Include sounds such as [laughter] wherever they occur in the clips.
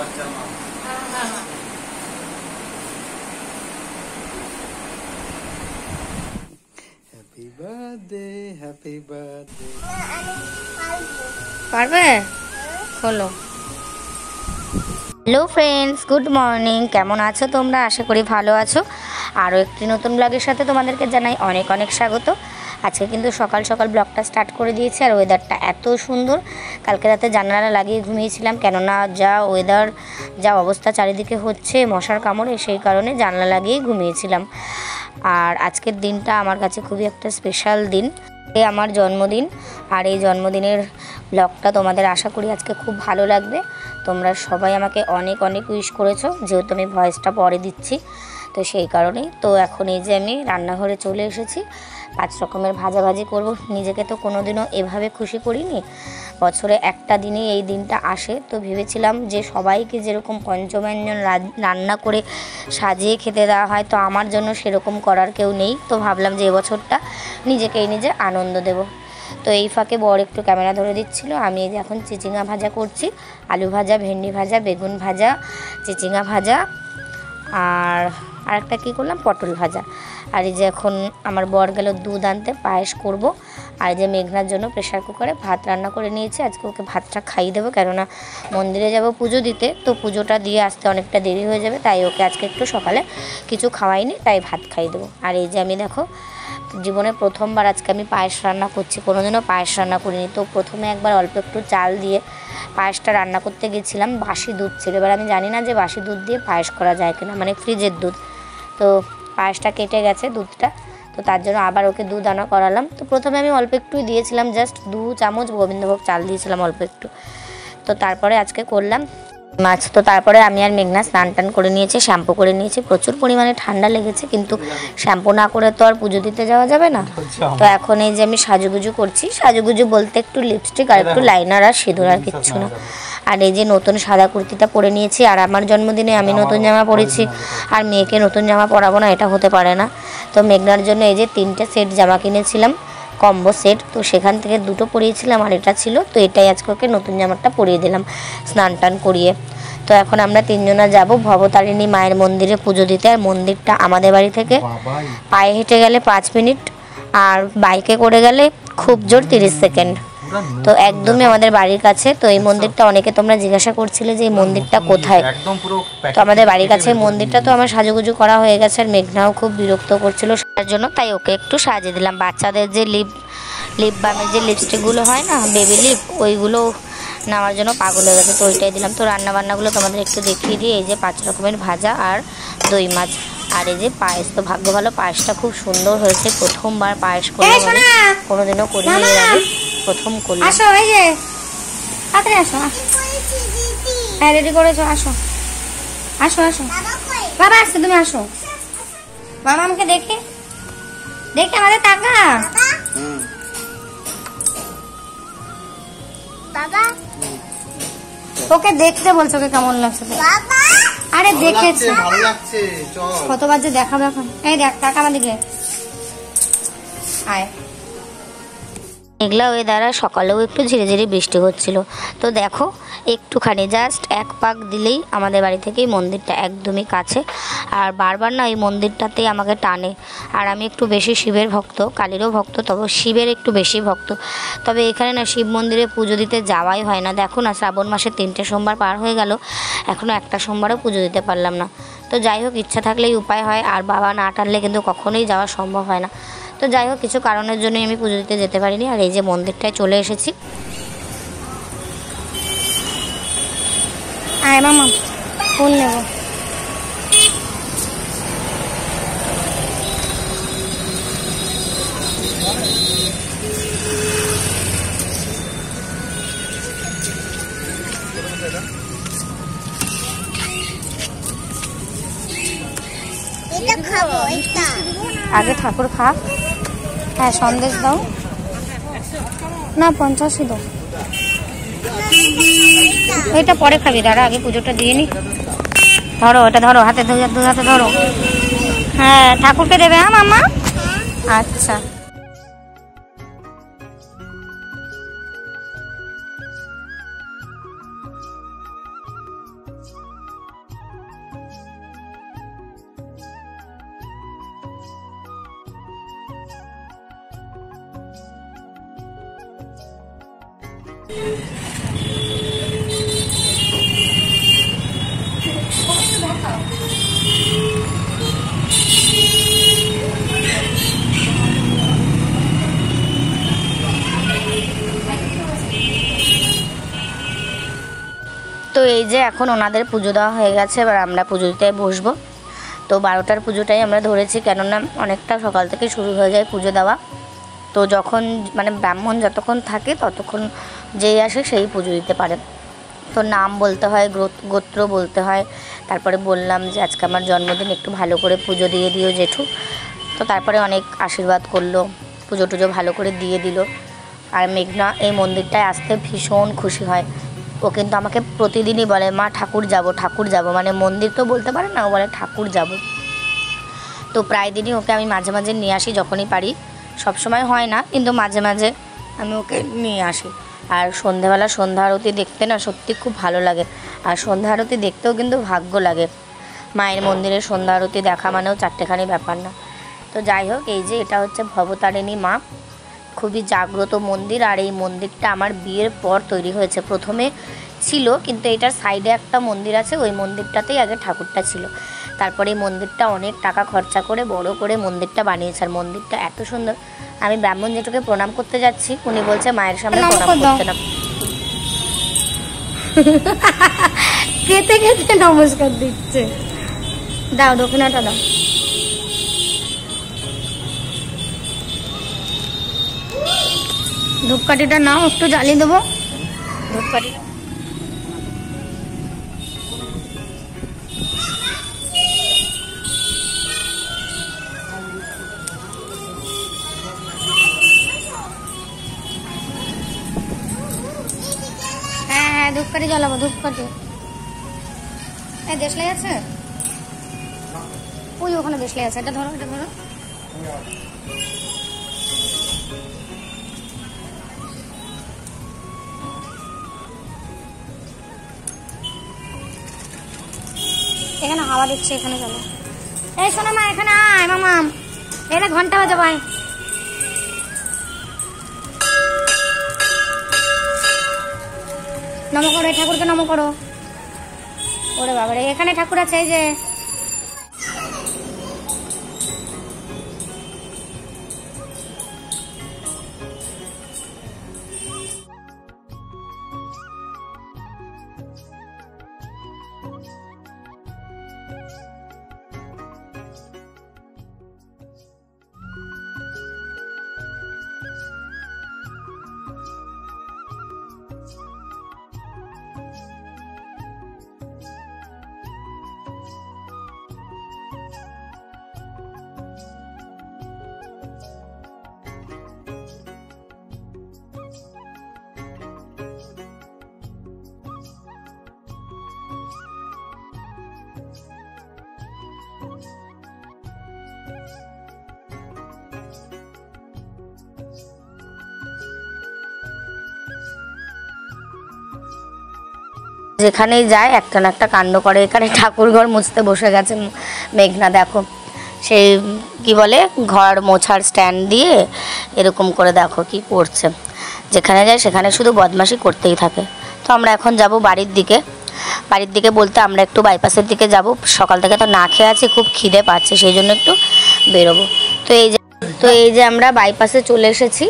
বাচ্চা বাচ্চার মা। হ্যাপি বার্থডে হ্যাপি বার্থডে পারবে? খোলো। হ্যালো ফ্রেন্ডস গুড মর্নিং কেমন আছো তোমরা? আশা করি ভালো আছো। আরও একটি নতুন ব্লগের সাথে তোমাদেরকে জানাই অনেক অনেক স্বাগত। আজকে কিন্তু সকাল সকাল ব্লগটা স্টার্ট করে দিয়েছি আর ওয়েদারটা এত সুন্দর। কালকে রাতে জানালা লাগিয়ে ঘুমিয়েছিলাম, কেননা যা ওয়েদার যা অবস্থা চারিদিকে হচ্ছে মশার কামড়ে, সেই কারণে জানলা লাগিয়েই ঘুমিয়েছিলাম। আর আজকের দিনটা আমার কাছে খুবই একটা স্পেশাল দিন। এ আমার জন্মদিন, আর এই জন্মদিনের ব্লগটা তোমাদের আশা করি আজকে খুব ভালো লাগবে। তোমরা সবাই আমাকে অনেক অনেক উইশ করেছ, যেহেতু আমি ভয়েসটা পরে দিচ্ছি, তো সেই কারণেই। তো এখন এই যে আমি রান্নাঘরে চলে এসেছি পাঁচ রকমের ভাজাভাজি করব। নিজেকে তো কোনোদিনও এভাবে খুশি করিনি। বছরে একটা দিনই এই দিনটা আসে। তো ভেবেছিলাম যে সবাইকে যেরকম পঞ্চব্যঞ্জন রা- রান্না করে সাজিয়ে খেতে দেওয়া হয়, তো আমার জন্য সেরকম করার কেউ নেই। তো ভাবলাম যে এবছরটা নিজেকেই নিজে আনন্দ দেব। তো এই ফাঁকে বড় একটু ক্যামেরা ধরে দিচ্ছিল। আমি এই যে এখন চিচিঙা ভাজা করছি। আলু ভাজা, ভেন্ডি ভাজা, বেগুন ভাজা চিচিঙা ভাজা, আর আরেকটা কী করলাম? পটল ভাজা। আর এই যে এখন আমার বর গেল দুধ আনতে, পায়েস করব। আর এই যে মেঘনার জন্য প্রেশার কুকারে ভাত রান্না করে নিয়েছি। আজকে ওকে ভাতটা খাইয়ে দেবো, কেননা মন্দিরে যাব পুজো দিতে, তো পুজোটা দিয়ে আসতে অনেকটা দেরি হয়ে যাবে, তাই ওকে আজকে একটু সকালে কিছু খাওয়াইনি, তাই ভাত খাইয়ে দেবো। আর এই যে আমি দেখো, জীবনে প্রথমবার আজকে আমি পায়েস রান্না করছি, কোনোদিনও পায়েস রান্না করিনি। তো প্রথমে একবার অল্প একটু চাল দিয়ে পায়েসটা রান্না করতে গেছিলাম, বাসি দুধ ছিল। এবার আমি জানি না যে বাসি দুধ দিয়ে পায়েস করা যায় কিনা মানে ফ্রিজের দুধ। তো পায়েসটা কেটে গেছে দুধটা, তো তার জন্য আবার ওকে দুধ আনা করালাম। তো প্রথমে আমি অল্প একটুই দিয়েছিলাম জাস্ট দু চামচ গোবিন্দভোগ চাল দিয়েছিলাম অল্প একটু। তো তারপরে আজকে করলাম মাছ। তো তারপরে আমি আর মেঘনা স্নান টান করে নিয়েছি শ্যাম্পু করে নিয়েছি। প্রচুর পরিমাণে ঠান্ডা লেগেছে কিন্তু শ্যাম্পু না করে তো আর পুজো দিতে যাওয়া যাবে না। তো এখন এই যে আমি সাজুগুজু করছি সাজুগুজু বলতে একটু লিপস্টিক আর একটু লাইনার আর সিঁদুর আর কিচ্ছু না। আর এই যে নতুন সাদা কুর্তিটা পরে নিয়েছি আর আমার জন্মদিনে আমি নতুন জামা পরেছি। আর মেয়েকে নতুন জামা পরাবো না এটা হতে পারে না। তো মেঘনার জন্য এই যে তিনটে সেট জামা কিনেছিলাম। কম্বো সেট তো সেখান থেকে দুটো পরিয়েছিলাম আর এটা ছিল তো এটাই আজকে ওকে নতুন জামাটা পরিয়ে দিলাম স্নান টান করিয়ে। তো এখন আমরা তিনজনা যাব ভবতারিণী মায়ের মন্দিরে পুজো দিতে আর মন্দিরটা আমাদের বাড়ি থেকে পায়ে হেঁটে গেলে পাঁচ মিনিট আর বাইকে করে গেলে খুব জোর তিরিশ সেকেন্ড। তো একদমই আমাদের বাড়ির কাছে তো এই মন্দিরটা অনেকে তোমরা জিজ্ঞাসা করছিলে যে এই মন্দিরটা কোথায়? তো আমাদের বাড়ির কাছে এই মন্দিরটা তো আমার সাজুগুজু করা হয়ে গেছে আর মেঘনাও খুব বিরক্ত করছিল তার জন্য তাই ওকে একটু সাজিয়ে দিলাম। বাচ্চাদের যে লিপ লিপ বামের যে লিপস্টিকগুলো হয় না বেবি লিপ ওইগুলো নেওয়ার জন্য পাগল হয়ে গেছে তো ওইটাই দিলাম। তো রান্না বান্নাগুলো তোমাদের একটু দেখিয়ে দিই এই যে পাঁচ রকমের ভাজা আর দই মাছ। আর এই যে পায়েস তো ভাগ্য ভালো পায়েসটা খুব সুন্দর হয়েছে প্রথমবার পায়েস করলাম আমি কোনোদিনও করিনি এর আগে প্রথম করলাম। আসো এই যে। তাড়াতাড়ি আসো আসো। হ্যাঁ রেডি করেছ আসো। আসো আসো। বাবা আসছে তুমি আসো। বাবা আমাকে দেখে। দেখে আমাদের টাকা। ওকে দেখতে বলছো ওকে কেমন লাগছে? আরে দেখেছে। ভালো লাগছে চল। কতবার যে দেখাবো এখন। এই দেখ টাকা আমার দিকে আয়। মেঘলা ওয়েদারে সকালেও একটু ঝিরে ঝিরে বৃষ্টি হচ্ছিল। তো দেখো, একটুখানি জাস্ট এক পাক দিলেই আমাদের বাড়ি থেকেই মন্দিরটা একদমই কাছে। আর বারবার না এই মন্দিরটাতেই আমাকে টানে। আর আমি একটু বেশি শিবের ভক্ত, কালীরও ভক্ত, তবে শিবের একটু বেশি ভক্ত। তবে এখানে না শিব মন্দিরে পুজো দিতে যাওয়াই হয় না। দেখো না, শ্রাবণ মাসে তিনটে সোমবার পার হয়ে গেল এখনও একটা সোমবারও পুজো দিতে পারলাম না। তো যাই হোক, ইচ্ছা থাকলেই উপায় হয়। আর বাবা না টানলে কিন্তু কখনোই যাওয়া সম্ভব হয় না। তো যাই হোক কিছু কারণের জন্যই আমি পুজো দিতে যেতে পারিনি আর এই যে মন্দিরটায় চলে এসেছি। আয় মামা ফোন নেব আগে ঠাকুর খা। হ্যাঁ সন্দেশ দাও। না, পঞ্চাশই দাও। এটা পরে খাবি, দাঁড়া, আগে পুজোটা দিয়ে নি। ধরো, এটা ধরো, হাতে দু হাতে ধরো। হ্যাঁ ঠাকুরকে দেবে হ্যাঁ মামা আচ্ছা। তো এই যে এখন ওনাদের পুজো দেওয়া হয়ে গেছে, এবার আমরা পুজো বসবো। তো বারোটার পুজোটাই আমরা ধরেছি, কেননা অনেকটা সকাল থেকে শুরু হয়ে যায় পুজো দেওয়া। তো যখন মানে ব্রাহ্মণ যতক্ষণ থাকে ততক্ষণ যেই আসে সেই পুজো দিতে পারে। তো নাম বলতে হয় গোত্র বলতে হয়। তারপরে বললাম যে আজকে আমার জন্মদিন, একটু ভালো করে পুজো দিয়ে দিও জেঠু। তো তারপরে অনেক আশীর্বাদ করল, পুজো টুজো ভালো করে দিয়ে দিল। আর মেঘনা এই মন্দিরটায় আসতে ভীষণ খুশি হয়। ও কিন্তু আমাকে প্রতিদিনই বলে, মা, ঠাকুর যাব ঠাকুর যাব। মানে মন্দির তো বলতে পারে না, ও বলে, ঠাকুর যাব। তো প্রায় দিনই ওকে আমি মাঝে মাঝে নিয়ে আসি যখনই পারি। সব সময় হয় না, কিন্তু মাঝে মাঝে আমি ওকে নিয়ে আসি। আর সন্ধেবেলা সন্ধ্যা আরতি দেখতে না সত্যি খুব ভালো লাগে। আর সন্ধ্যা আরতি দেখতেও কিন্তু ভাগ্য লাগে। মায়ের মন্দিরে সন্ধ্যা আরতি দেখা মানেও চারটেখানি ব্যাপার না। তো যাই হোক, এই যে এটা হচ্ছে ভবতারিণী মা। খুবই জাগ্রত মন্দির, আর এই মন্দিরটা আমার বিয়ের পর তৈরি হয়েছে। প্রথমে ছিল, কিন্তু এটার সাইডে একটা মন্দির আছে, ওই মন্দিরটাতেই আগে ঠাকুরটা ছিল। তারপরে এই মন্দিরটা অনেক টাকা খরচা করে বড় করে মন্দিরটা বানিয়েছে। আর মন্দিরটা এত সুন্দর। আমি ব্রাহ্মণ জেঠুকে প্রণাম করতে যাচ্ছি। উনি বলছে মায়ের সামনে প্রণাম করতে না। [laughs] কেতে কেতে নমস্কার দিচ্ছে। দাও দক্ষিণাটা দাও। ধূপকাঠিটা নাও একটু জ্বালিয়ে দেবো। ধূপকাঠি ধূপকাঠি জ্বালাবো ধূপকাঠি। এই দেশলাই আছে? ওই ওখানে দেশলাই আছে। এটা ধরো এটা ধরো। এখানে হাওয়া দিচ্ছে, এখানে চলো। এই শোনো মা, এখানে আয় মামা এটা ঘণ্টা বাজে ভাই নম করো ঠাকুরকে নম করো। ওরে বাবারে এখানে ঠাকুর আছে এই যে। যেখানেই যায়, একটা না একটা কাণ্ড করে। এখানে ঠাকুর ঘর মুছতে বসে গেছে মেঘনা, দেখো। সেই, কি বলে, ঘর মোছার স্ট্যান্ড দিয়ে এরকম করে দেখো কি করছে। যেখানে যায়, সেখানে শুধু বদমাশি করতেই থাকে। তো আমরা এখন যাব বাড়ির দিকে। বাড়ির দিকে বলতে আমরা একটু বাইপাসের দিকে যাব। সকাল থেকে তো না খেয়ে আছি, খুব খিদে পাচ্ছে, সেই জন্য একটু বেরোবো। তো এই যে, তো এই যে আমরা বাইপাসে চলে এসেছি।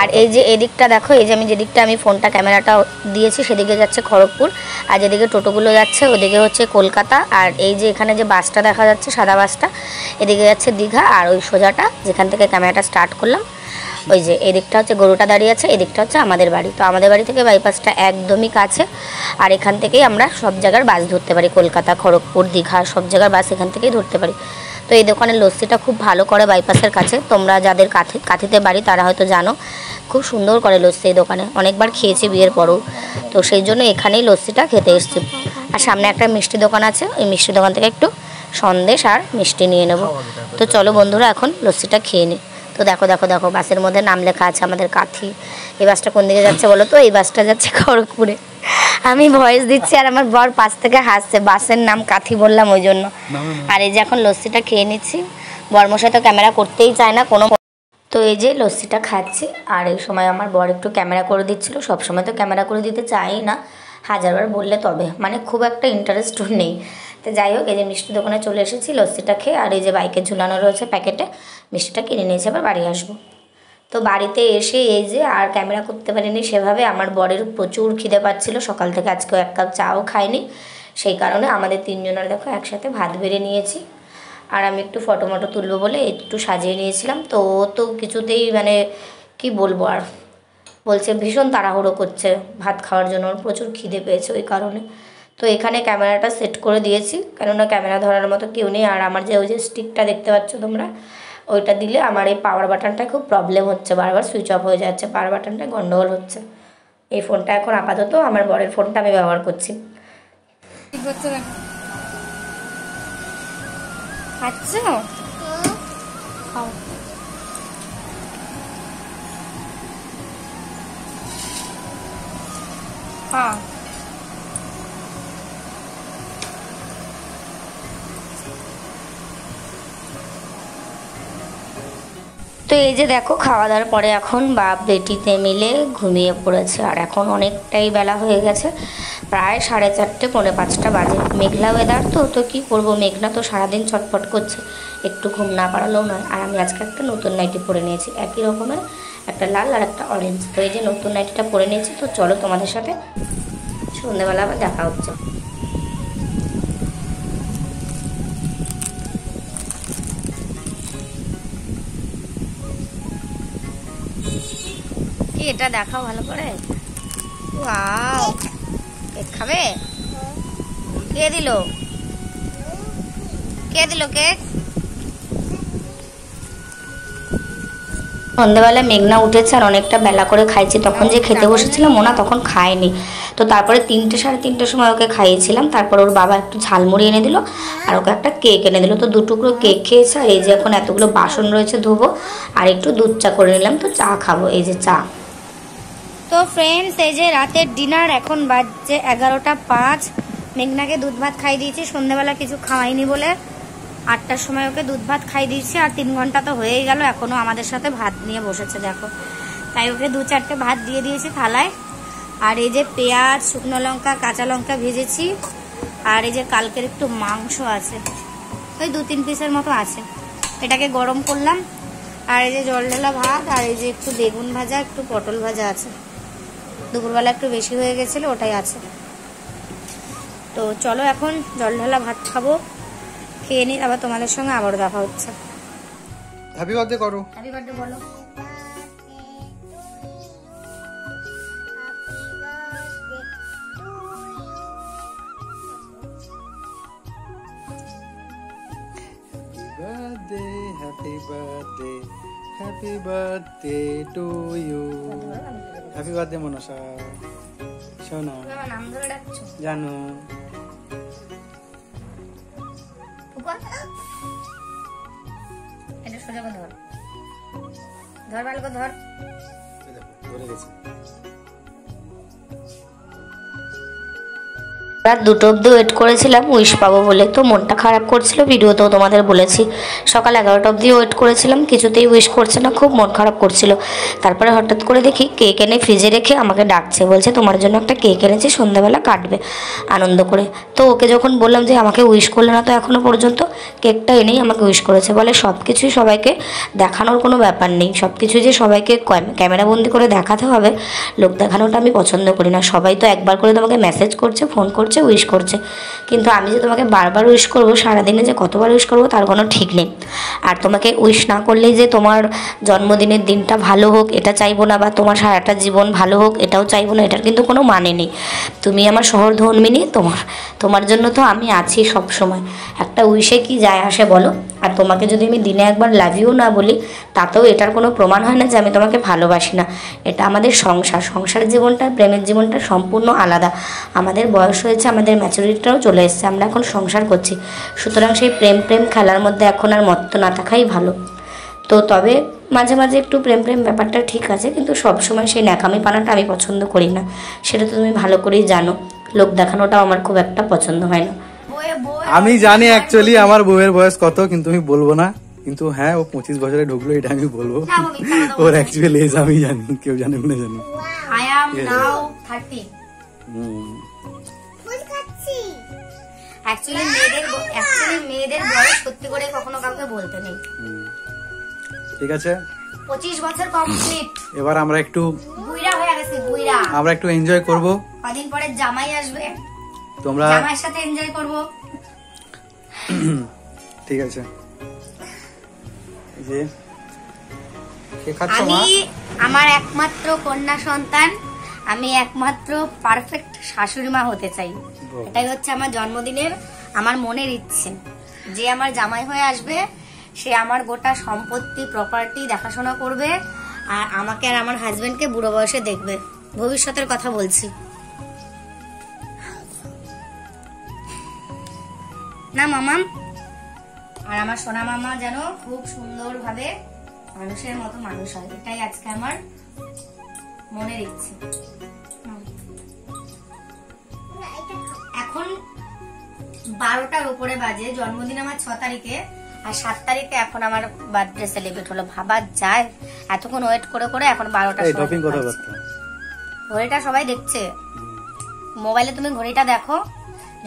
আর এই যে এদিকটা দেখো, এই যে আমি যেদিকটা আমি ফোনটা, ক্যামেরাটা দিয়েছি, সেদিকে যাচ্ছে খড়গপুর। আর যেদিকে টোটোগুলো যাচ্ছে, ওদিকে হচ্ছে কলকাতা। আর এই যে এখানে যে বাসটা দেখা যাচ্ছে, সাদা বাসটা, এদিকে যাচ্ছে দীঘা। আর ওই সোজাটা, যেখান থেকে ক্যামেরাটা স্টার্ট করলাম, ওই যে এদিকটা হচ্ছে গরুটা দাঁড়িয়ে আছে, এদিকটা হচ্ছে আমাদের বাড়ি। তো আমাদের বাড়ি থেকে বাইপাসটা একদমই কাছে। আর এখান থেকেই আমরা সব জায়গার বাস ধরতে পারি, কলকাতা, খড়গপুর, দীঘা, সব জায়গার বাস এখান থেকেই ধরতে পারি। তো এই দোকানের লস্যিটা খুব ভালো করে বাইপাসের কাছে। তোমরা যাদের কাথি কাথিতে বাড়ি, তারা হয়তো জানো। খুব সুন্দর করে লস্যি এই দোকানে। অনেকবার খেয়েছি বিয়ের পরেও। তো সেই জন্য এখানেই লস্যিটা খেতে এসেছি। আর সামনে একটা মিষ্টি দোকান আছে। ওই মিষ্টি দোকান থেকে একটু সন্দেশ আর মিষ্টি নিয়ে নেব। তো চলো বন্ধুরা, এখন লস্যিটা খেয়ে নিই তো দেখো দেখো দেখো, বাসের মধ্যে নাম লেখা আছে আমাদের কাথি। এই বাসটা কোন দিকে যাচ্ছে বলো তো? এই বাসটা যাচ্ছে খড়গপুরে। আমি ভয়েস দিচ্ছি আর আমার বর পাশ থেকে হাসছে। বাসের নাম কাথি বললাম ওই জন্য। আর এই যে এখন লস্যিটা খেয়ে নিচ্ছি। বর্মশাই তো ক্যামেরা করতেই চায় না কোনো তো এই যে লস্যিটা খাচ্ছি। আর এই সময় আমার বর একটু ক্যামেরা করে দিচ্ছিল। সবসময় তো ক্যামেরা করে দিতে চাই না। হাজারবার বললে তবে। মানে খুব একটা ইন্টারেস্ট নেই। তো যাই হোক এই যে মিষ্টি দোকানে চলে এসেছি লস্যিটা খেয়ে। আর এই যে বাইকে ঝুলানো রয়েছে প্যাকেটে মিষ্টিটা কিনে নিয়েছে আবার বাড়ি আসব। তো বাড়িতে এসে এই যে আর ক্যামেরা করতে পারিনি, সেভাবে আমার বরের প্রচুর খিদে পাচ্ছিল। সকাল থেকে আজকেও এক কাপ চাও খাইনি। সেই কারণে আমাদের তিনজনের দেখো একসাথে ভাত বেড়ে নিয়েছি। আর আমি একটু ফটো মটো তুলবো বলে একটু সাজিয়ে নিয়েছিলাম। তো ও তো কিছুতেই মানে কি বলব আর? বলছে ভীষণ তাড়াহুড়ো করছে ভাত খাওয়ার জন্য। ওর প্রচুর খিদে পেয়েছে ওই কারণে। তো এখানে ক্যামেরাটা সেট করে দিয়েছি। কেননা ক্যামেরা ধরার মতো কেউ নেই। আর আমার যে ওই যে স্টিকটা দেখতে পাচ্ছ তোমরা ওইটা দিলে আমার এই পাওয়ার বাটনটা খুব প্রবলেম হচ্ছে। বারবার সুইচ অফ হয়ে যাচ্ছে পাওয়ার বাটনটা গন্ডগোল হচ্ছে। এই ফোনটা এখন আপাতত আমার বরের ফোনটা আমি ব্যবহার করছি? খাচ্ছ? খাও। হ্যাঁ তো এই যে দেখো খাওয়া দাওয়ার পরে এখন বাপ বেটিতে মিলে ঘুমিয়ে পড়েছে। আর এখন অনেকটাই বেলা হয়ে গেছে। প্রায় সাড়ে চারটে, পৌনে পাঁচটা বাজে। মেঘলা ওয়েদার তো তো কী করব? মেঘনা তো সারাদিন ছটফট করছে। একটু ঘুম না পারালেও নয়। আর আমি আজকে একটা নতুন নাইটি পরে নিয়েছি। একই রকমের একটা লাল আর একটা অরেঞ্জ তো এই যে নতুন নাইটিটা পরে নিয়েছি, তো চলো তোমাদের সাথে সন্ধ্যেবেলা আবার দেখা হচ্ছে। এটা দেখাও ভালো করে? কেক খাবে? কে দিল? কে দিল কেক? সন্ধ্যেবেলা মেঘনা উঠেছে আর অনেকটা বেলা করে খাইছি। তখন যে খেতে বসেছিলাম ওনা তখন খায়নি। তো তারপরে তিনটে, সাড়ে তিনটের সময় ওকে খাইয়েছিলাম। তারপর ওর বাবা একটু ঝালমুড়ি এনে দিল আর ওকে একটা কেক এনে দিল। তো দুটুকরো কেক খেয়েছে আর এই যে এখন এতগুলো বাসন রয়েছে ধোবো আর একটু দুধ চা করে নিলাম। তো চা খাব, এই যে চা। তো ফ্রেন্ডস এই যে রাতের ডিনার এখন বাজছে এগারোটা পাঁচ। মেঘনাকে দুধ ভাত খাই দিয়েছি সন্ধ্যেবেলা কিছু খাওয়াইনি বলে আটটার সময় ওকে দুধ ভাত খাই দিয়েছি, আর তিন ঘণ্টা তো হয়েই গেল, এখনও আমাদের সাথে ভাত নিয়ে বসেছে, দেখো। তাই ওকে দু চারটে ভাত দিয়ে দিয়েছি থালায়। আর এই যে পেঁয়াজ, শুকনো লঙ্কা, কাঁচা লঙ্কা ভেজেছি, আর এই যে কালকের একটু মাংস আছে। ওই দু তিন পিসের মতো আছে। এটাকে গরম করলাম, আর এই যে জল ঢালা ভাত, আর এই যে একটু বেগুন ভাজা, একটু পটল ভাজা আছে। দুপুরবেলা একটু বেশি হয়ে গেছিল ওটাই আছে। তো চলো এখন জল ঢালা ভাত খাব খেয়ে নিই আবার তোমাদের সঙ্গে আবারও দেখা হচ্ছে। হ্যাপি বার্থডে করো। হ্যাপি বার্থডে বলো। Birthday happy birthday happy birthday to you happy birthday Manasa শোনো। জানো। ধর ধর ভালো ধর। ধরে গেছে। রাত দুটো অব্দি ওয়েট করেছিলাম উইশ পাবো বলে। তো মনটা খারাপ করছিল, ভিডিওতেও তোমাদের বলেছি। সকাল এগারোটা অব্দি ওয়েট করেছিলাম, কিছুতেই উইশ করছে না, খুব মন খারাপ করছিল। তারপরে হঠাৎ করে দেখি কেক এনে ফ্রিজে রেখে আমাকে ডাকছে, বলছে তোমার জন্য একটা কেক এনেছি, সন্ধ্যাবেলা কাটবে আনন্দ করে। তো ওকে যখন বললাম যে আমাকে উইশ করলে না তো এখনও পর্যন্ত কেকটা এনেই আমাকে উইশ করেছে। বলে সব কিছুই সবাইকে দেখানোর কোনো ব্যাপার নেই। সব কিছু যে সবাইকে ক্যামেরা বন্দি করে দেখাতে হবে, লোক দেখানোটা আমি পছন্দ করি না। সবাই তো একবার করে তোমাকে মেসেজ করছে ফোন করছে উইশ করছে। কিন্তু আমি যে তোমাকে বারবার উইশ করব, সারাদিনে যে কতবার উইশ করব, তার কোনো ঠিক নেই। আর তোমাকে উইশ না করলেই যে তোমার জন্মদিনের দিনটা ভালো হোক, এটা চাইব না, বা তোমার সারাটা জীবন ভালো হোক, এটাও চাইব না, এটার কিন্তু কোনো মানে নেই। তুমি আমার শহর ধর্মিনী তোমার। তোমার জন্য তো আমি আছি সব সময় একটা উইশে কি যায় আসে বলো? আর তোমাকে যদি আমি দিনে একবার লাভ ইউ না বলি, তাতেও এটার কোনো প্রমাণ হয় না যে আমি তোমাকে ভালোবাসি না। এটা আমাদের সংসার সংসার জীবনটা, প্রেমের জীবনটা সম্পূর্ণ আলাদা। আমাদের বয়স হয়েছে, আমাদের ম্যাচুরিটিটাও চলে এসেছে, আমরা এখন সংসার করছি। সুতরাং সেই প্রেম প্রেম খেলার মধ্যে এখন আর মত্ত না থাকাই ভালো। তো তবে মাঝে মাঝে একটু প্রেম প্রেম ব্যাপারটা ঠিক আছে, কিন্তু সব সময় সেই ন্যাকামি পানাটা আমি পছন্দ করি না। সেটা তো তুমি ভালো করেই জানো। লোক দেখানোটাও আমার খুব একটা পছন্দ হয় না। আমি জানি অ্যাকচুয়ালি আমার বউয়ের বয়স কত কিন্তু আমি বলব না। কিন্তু হ্যাঁ ও পঁচিশ বছরে ঢুকলো এটা আমি বলব। ওর অ্যাকচুয়ালি এজ আমি জানি কেউ জানে না জানি I am Yes. Now thirty hmm. Actually মেয়েদের অ্যাকচুয়ালি মেয়েদের বয়স সত্যি করে কখনো কাউকে বলতে নেই। ঠিক আছে। পঁচিশ বছর কমপ্লিট এবার আমরা একটু বুইরা হয়ে গেছে বুইরা আমরা একটু এনজয় করব। কদিন পরে জামাই আসবে। তোমরা জামাইয়ের সাথে এনজয় করব। [clears throat] ঠিক আছে। যে আমি আমার একমাত্র কন্যা সন্তান আমি একমাত্র পারফেক্ট শাশুড়ি মা হতে চাই। এটাই হচ্ছে আমার জন্মদিনের আমার মনের ইচ্ছে। যে আমার জামাই হয়ে আসবে সে আমার গোটা সম্পত্তি প্রপার্টি দেখাশোনা করবে আর আমাকে আর আমার হাজবেন্ডকে বুড়ো বয়সে দেখবে। ভবিষ্যতের কথা বলছি। না মামাম আর আমার সোনা মামা যেন খুব সুন্দরভাবে মানুষের মতো মানুষ হয়। এটাই আজকে আমার মনের ইচ্ছে। এখন বারোটার উপরে বাজে জন্মদিন আমার ছ তারিখে আর সাত তারিখে এখন আমার বার্থডে সেলিব্রেট হলো। ভাবা যায়। এতক্ষণ ওয়েট করে করে এখন বারোটা ঘড়িটা সবাই দেখছে। মোবাইলে তুমি ঘড়িটা দেখো।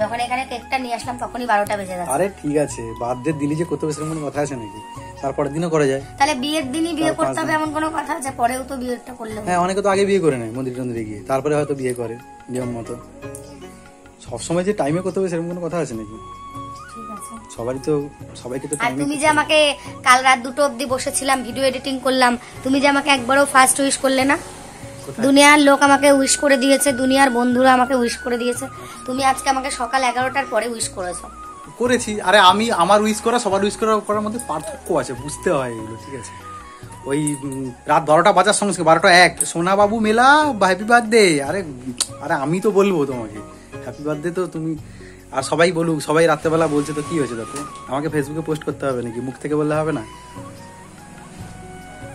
যখন এখানে কেকটা নিয়ে আসলাম তখনই বারোটা বেজে গেছে আরে ঠিক আছে বার্থডে দিনই যে করতে হবে সেরকম কথা আছে নাকি? তারপরের দিনও করা যায়। তাহলে বিয়ের দিনই বিয়ে করতে হবে এমন কোনো কথা আছে? পরেও তো বিয়েটা করলে হ্যাঁ অনেকে তো আগে বিয়ে করে নেয় মন্দির টন্দিরে গিয়ে। তারপরে হয়তো বিয়ে করে নিয়ম মতো। সবসময় যে টাইমে করতে হবে সেরকম কোনো কথা আছে নাকি? সবারই তো সবাইকে তো আর তুমি যে আমাকে কাল রাত দুটো অবধি বসেছিলাম ভিডিও এডিটিং করলাম তুমি যে আমাকে একবারও ফার্স্ট উইশ করলে না? দুনিয়ার লোক আমাকে উইশ করে দিয়েছে দুনিয়ার বন্ধুরা আমাকে উইশ করে দিয়েছে। তুমি আজকে আমাকে সকাল এগারোটার পরে উইশ করেছ। করেছি। আরে আমি আমার উইশ করা সবার উইশ করা করার মধ্যে পার্থক্য আছে বুঝতে হয় এগুলো ঠিক আছে? ওই রাত বারোটা বাজার সঙ্গে বারোটা এক। সোনা বাবু মেলা হ্যাপি বার্থডে আরে আরে আমি তো বলব তোমাকে হ্যাপি বার্থডে তো তুমি আর সবাই বলুক সবাই রাত্রেবেলা বলছে তো কি হয়েছে তাতে আমাকে ফেসবুকে পোস্ট করতে হবে নাকি? মুখ থেকে বললে হবে না?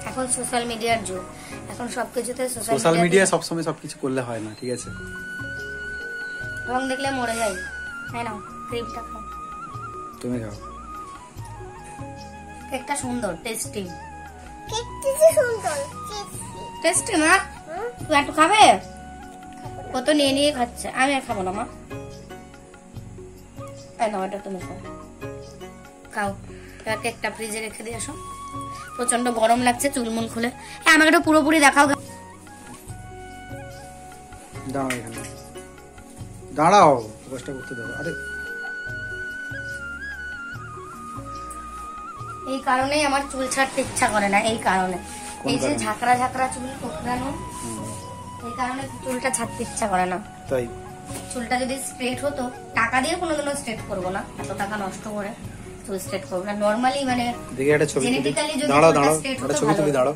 এখন সোশ্যাল মিডিয়ার যুগ। এখন সবকিছুতে সোশ্যাল মিডিয়ায় সবসময় সবকিছু করলে হয় না ঠিক আছে? রং দেখলে মরে যাই হ্যাঁ না? ক্রিমটা খাও তুমি খাও। কেকটা সুন্দর টেস্টি কেকটি সুন্দর টেস্টি মা তুই একটু খাবে? কত নিয়ে নিয়ে খাচ্ছে। আমি আর খাব না মা। এই নাও এটা তুমি খাও। খাও। এবার কেকটা ফ্রিজে রেখে দিয়ে আসো। প্রচণ্ড গরম লাগছে চুলমুল খুলে। হ্যাঁ আমাকে একটু পুরোপুরি দেখাও দাঁড়াও এখানে। দাঁড়াও কষ্ট করতে দাও। আরে। এই কারণেই আমার চুল ছাড়তে ইচ্ছা করে না এই কারণে। এই যে ঝাঁকড়া ঝাঁকড়া চুল কোকড়ানো এই কারণে চুলটা ছাড়তে ইচ্ছা করে না। তাই? চুলটা যদি স্ট্রেট হতো টাকা দিয়ে কোনোদিনও স্ট্রেট করব না এত টাকা নষ্ট করে। স্ট্রেট করব না নরমালি মানে দেখি একটা ছবি দাঁড়াও দাঁড়াও একটা ছবি তুমি দাঁড়াও।